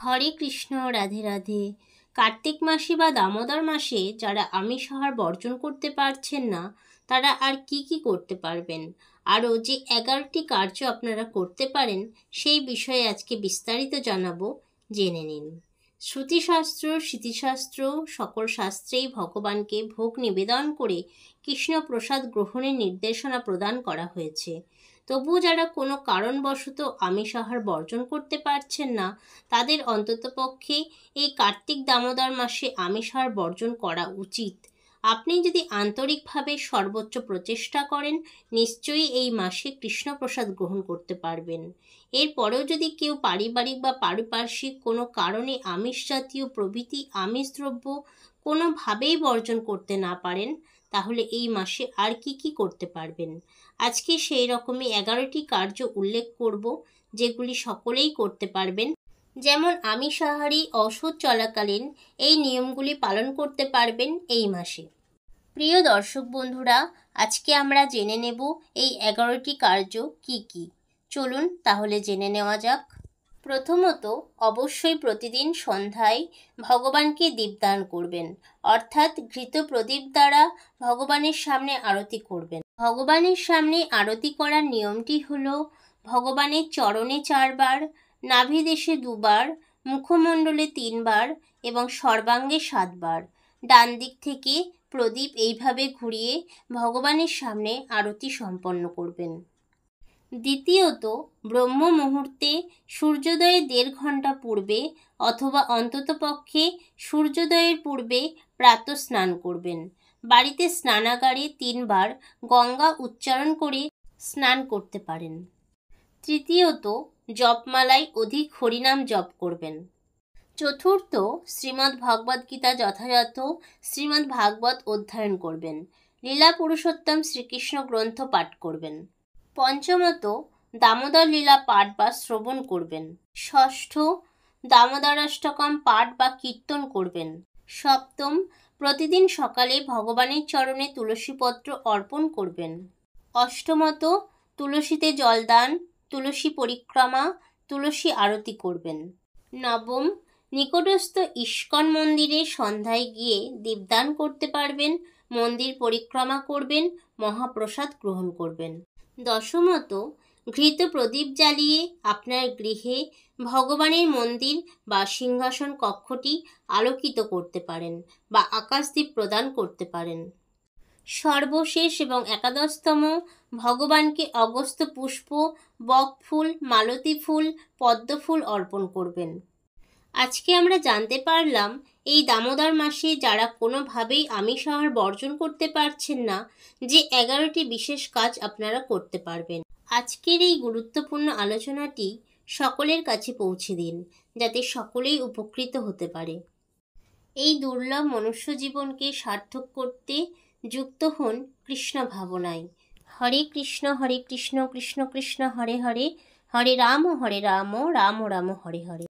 হরে কৃষ্ণ, রাধে রাধে। কার্তিক মাসে বা দামোদর মাসে যারা আমিষ আহার বর্জন করতে পারছেন না, তারা আর কি কি করতে পারবেন? আরও যে এগারোটি কার্য আপনারা করতে পারেন, সেই বিষয়ে আজকে বিস্তারিত জানাব, জেনে নিন। শ্রুতিশাস্ত্র, স্মৃতিশাস্ত্র, সকল শাস্ত্রেই ভগবানকে ভোগ নিবেদন করে কৃষ্ণ প্রসাদ গ্রহণের নির্দেশনা প্রদান করা হয়েছে। তবুও যারা কোনো কারণবশত আমিষ আহার বর্জন করতে পারছেন না, তাদের অন্ততপক্ষে এই কার্তিক দামোদর মাসে আমিষ আহার বর্জন করা উচিত। আপনি যদি আন্তরিকভাবে সর্বোচ্চ প্রচেষ্টা করেন, নিশ্চয়ই এই মাসে কৃষ্ণপ্রসাদ গ্রহণ করতে পারবেন। এরপরেও যদি কেউ পারিবারিক বা পারিপার্শ্বিক কোনো কারণে আমিষ জাতীয় প্রভৃতি আমিষ দ্রব্য কোনোভাবেই বর্জন করতে না পারেন তাহলে এই মাসে আর কি কি করতে পারবেন? আজকে সেই রকমই এগারোটি কার্য উল্লেখ করব, যেগুলি সকলেই করতে পারবেন। যেমন আমিষাহারী ওষুধ চলাকালীন এই নিয়মগুলি পালন করতে পারবেন এই মাসে। প্রিয় দর্শক বন্ধুরা, আজকে আমরা জেনে নেব এই এগারোটি কার্য কি কি। চলুন তাহলে জেনে নেওয়া যাক। প্রথমত অবশ্যই প্রতিদিন সন্ধ্যায় ভগবানকে দীপদান করবেন। অর্থাৎ ঘৃত প্রদীপ দ্বারা ভগবানের সামনে আরতি করবেন। ভগবানের সামনে আরতি করার নিয়মটি হল ভগবানের চরণে চারবার নাভিদেশে দুবার, মুখমণ্ডলে তিনবার এবং সর্বাঙ্গে সাতবার। ডান দিক থেকে প্রদীপ এইভাবে ঘুরিয়ে ভগবানের সামনে আরতি সম্পন্ন করবেন। দ্বিতীয়ত ব্রহ্ম মুহূর্তে সূর্যোদয়ের দেড় ঘণ্টা পূর্বে অথবা অন্ততপক্ষে সূর্যোদয়ের পূর্বে প্রাত স্নান করবেন। বাড়িতে স্নানাগারে তিনবার গঙ্গা উচ্চারণ করে স্নান করতে পারেন। তৃতীয়ত, জপমালায় অধিক হরিনাম জপ করবেন। চতুর্থ, শ্রীমদ্ ভগবদ্ গীতা যথাযথ শ্রীমদ্ ভাগবত অধ্যয়ন করবেন। লীলা পুরুষোত্তম শ্রীকৃষ্ণ গ্রন্থ পাঠ করবেন। পঞ্চমত দামোদর লীলা পাঠ বা শ্রবণ করবেন। ষষ্ঠ, দামোদরাষ্টকম পাঠ বা কীর্তন করবেন। সপ্তম, প্রতিদিন সকালে ভগবানের চরণে তুলসীপত্র অর্পণ করবেন। অষ্টমত, তুলসীতে জলদান, তুলসী পরিক্রমা, তুলসী আরতি করবেন। নবম, নিকটস্থ ইস্কন মন্দিরে সন্ধ্যায় গিয়ে দীপদান করতে পারবেন, মন্দির পরিক্রমা করবেন, মহাপ্রসাদ গ্রহণ করবেন। দশমত, ঘৃত প্রদীপ জ্বালিয়ে আপনার গৃহে ভগবানের মন্দির বা সিংহাসন কক্ষটি আলোকিত করতে পারেন বা আকাশদ্বীপ প্রদান করতে পারেন। সর্বশেষ এবং একাদশতম, ভগবানকে অগস্ত পুষ্প মালতী ফুল পদ্ম ফুল অর্পণ করবেন। আজকে আমরা জানতে পারলাম এই দামোদর মাসে যারা কোনোভাবেই আমিষ আহার বর্জন করতে পারছেন না, যে এগারোটি বিশেষ কাজ আপনারা করতে পারবেন। আজকের এই গুরুত্বপূর্ণ আলোচনাটি সকলের কাছে পৌঁছে দিন, যাতে সকলেই উপকৃত হতে পারে। এই দুর্লভ মনুষ্য জীবনকে সার্থক করতে যুক্ত হন কৃষ্ণ ভাবনায়। হরে কৃষ্ণ হরে কৃষ্ণ কৃষ্ণ কৃষ্ণ, হরে হরে হরে রাম হরে রাম রাম রাম হরে হরে।